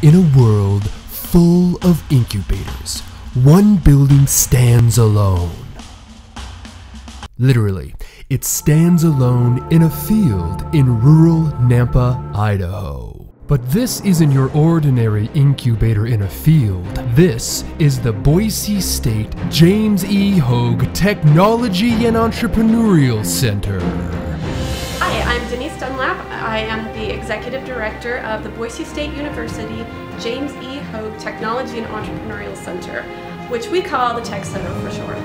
In a world full of incubators, one building stands alone. Literally, it stands alone in a field in rural Nampa, Idaho. But this isn't your ordinary incubator in a field. This is the Boise State James E. Hogge Technology and Entrepreneurial Center. I am the Executive Director of the Boise State University James E. Hogge Technology and Entrepreneurial Center, which we call the Tech Center for short.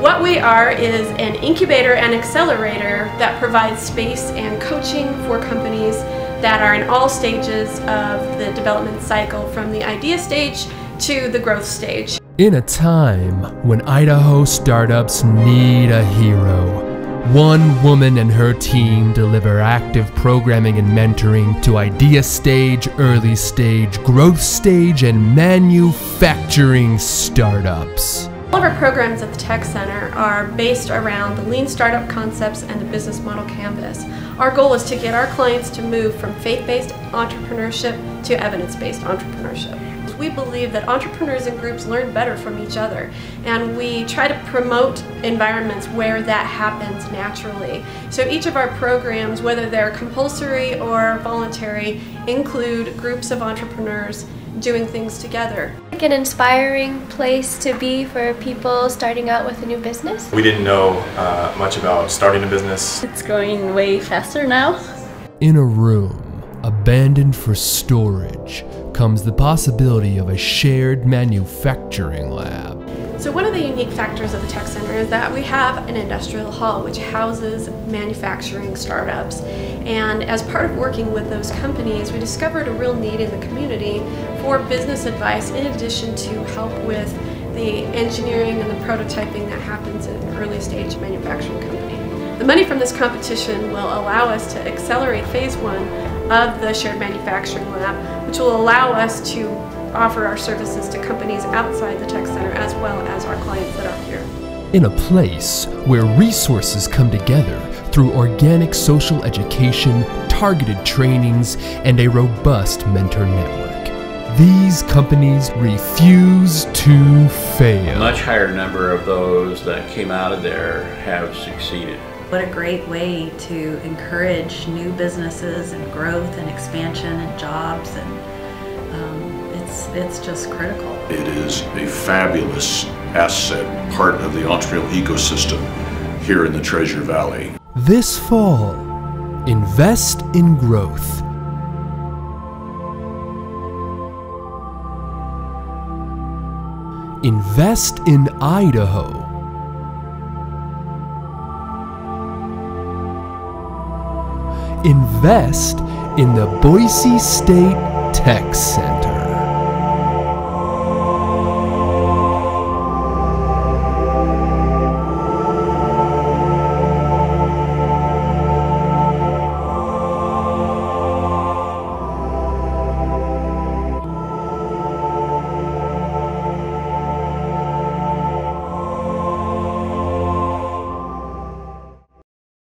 What we are is an incubator and accelerator that provides space and coaching for companies that are in all stages of the development cycle from the idea stage to the growth stage. In a time when Idaho startups need a hero, one woman and her team deliver active programming and mentoring to idea stage, early stage, growth stage, and manufacturing startups. All of our programs at the Tech Center are based around the lean startup concepts and the business model canvas. Our goal is to get our clients to move from faith-based entrepreneurship to evidence-based entrepreneurship. We believe that entrepreneurs and groups learn better from each other and we try to promote environments where that happens naturally. So each of our programs, whether they're compulsory or voluntary, include groups of entrepreneurs doing things together. Like an inspiring place to be for people starting out with a new business. We didn't know uh, much about starting a business. It's going way faster now. In a room abandoned for storage comes the possibility of a shared manufacturing lab. So one of the unique factors of the Tech Center is that we have an industrial hall which houses manufacturing startups. And as part of working with those companies, we discovered a real need in the community for business advice in addition to help with the engineering and the prototyping that happens in an early stage manufacturing company. The money from this competition will allow us to accelerate phase one of the shared manufacturing lab, which will allow us to offer our services to companies outside the Tech Center as well as our clients that are here. In a place where resources come together through organic social education, targeted trainings, and a robust mentor network. These companies refuse to fail. A much higher number of those that came out of there have succeeded. What a great way to encourage new businesses and growth and expansion and jobs and um, it's, it's just critical. It is a fabulous asset, part of the entrepreneurial ecosystem here in the Treasure Valley. This fall, invest in growth. Invest in Idaho. Invest in the Boise State Tech Center.